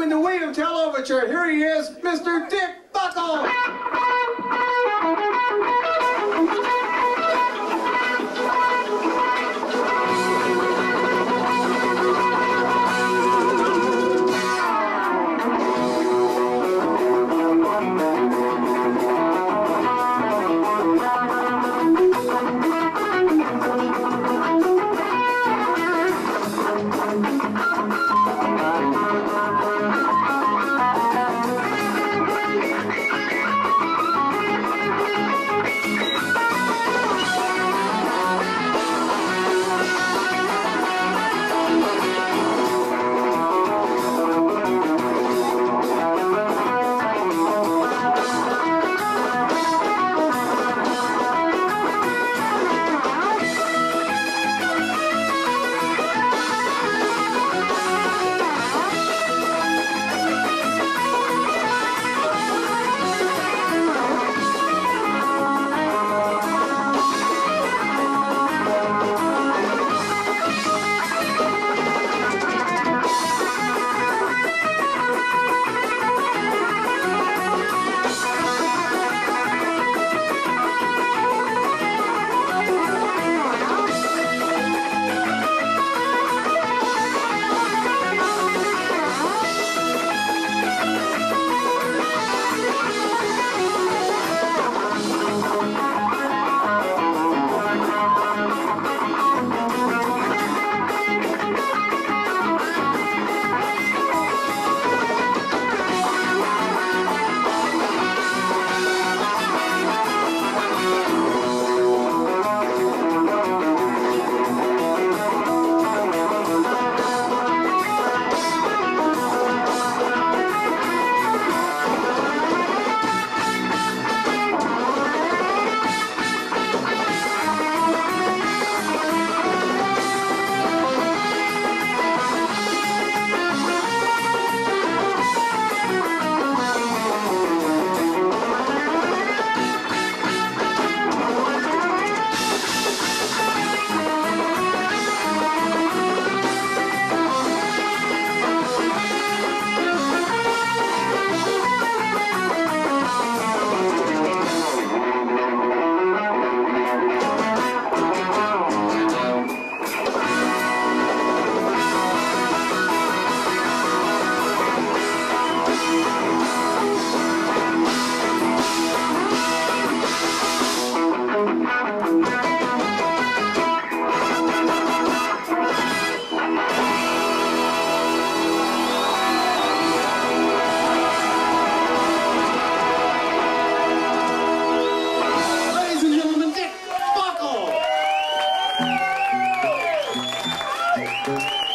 doing the William Tell Overture. Here he is, Mr. Dick Buckle.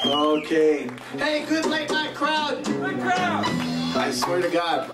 Okay. Hey, good late night crowd. Good crowd. I swear to God.